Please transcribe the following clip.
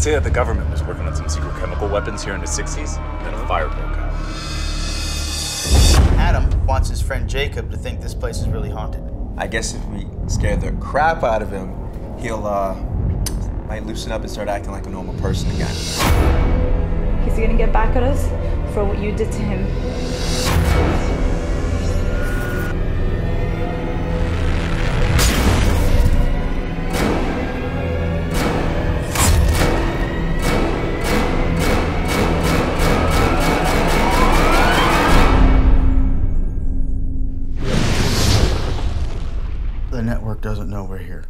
say that the government was working on some secret chemical weapons here in the 60s, then a fire broke out. Adam wants his friend Jacob to think this place is really haunted. I guess if we scare the crap out of him, he'll, uh, might loosen up and start acting like a normal person again. He's gonna get back at us for what you did to him. The network doesn't know we're here.